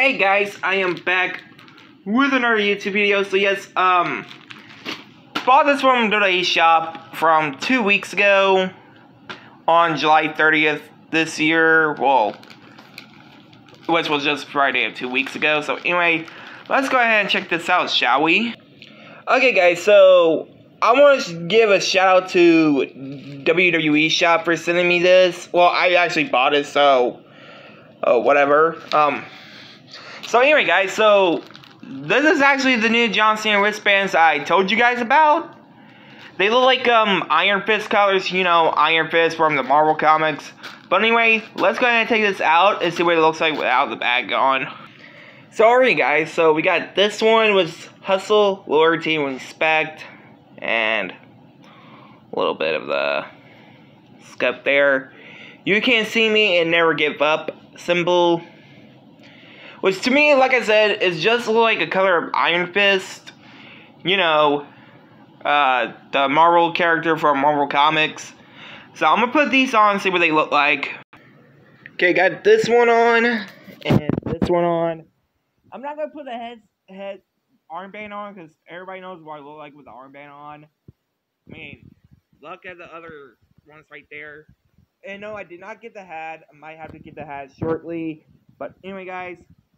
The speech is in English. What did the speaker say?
Hey guys, I am back with another YouTube video. So yes, um, bought this from Dota Shop from two weeks ago on July 30th this year. Well, which was just Friday of two weeks ago. So anyway, let's go ahead and check this out, shall we? Okay guys, so I want to give a shout out to WWE Shop for sending me this. Well, I actually bought it, so uh, whatever. Um, so anyway, guys, so this is actually the new John Cena wristbands I told you guys about. They look like um Iron Fist colors, you know, Iron Fist from the Marvel comics. But anyway, let's go ahead and take this out and see what it looks like without the bag on. So alright guys, so we got this one was Hustle, Loyalty, Respect, and a little bit of the scuff there. You can't see me and never give up symbol. Which to me, like I said, is just like a color of Iron Fist. You know, uh, the Marvel character from Marvel Comics. So I'm gonna put these on, see what they look like. Okay, got this one on and this one on. I'm not gonna put the head head armband on because everybody knows what I look like with the armband on. I mean, look at the other ones right there. And no, I did not get the hat. I might have to get the hat shortly. But anyway, guys,